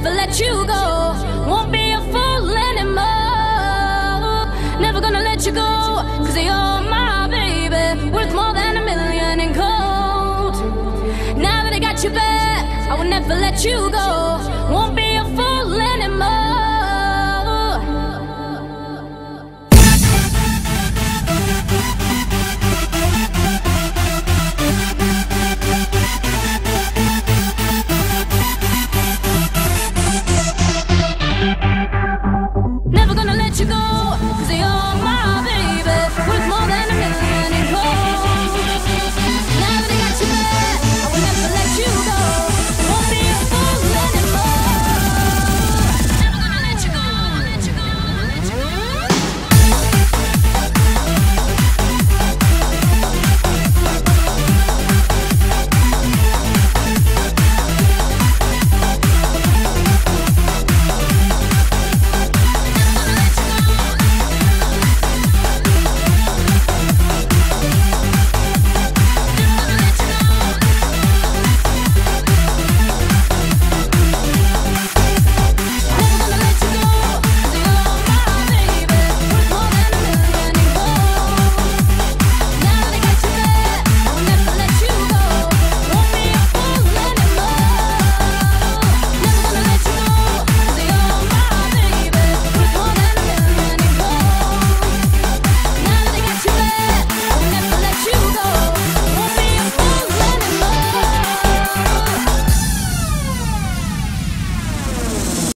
never let you go. Won't be a fool anymore. Never gonna let you go, cause you're my baby. Worth more than a million in gold. Now that I got you back, I will never let you go. you go.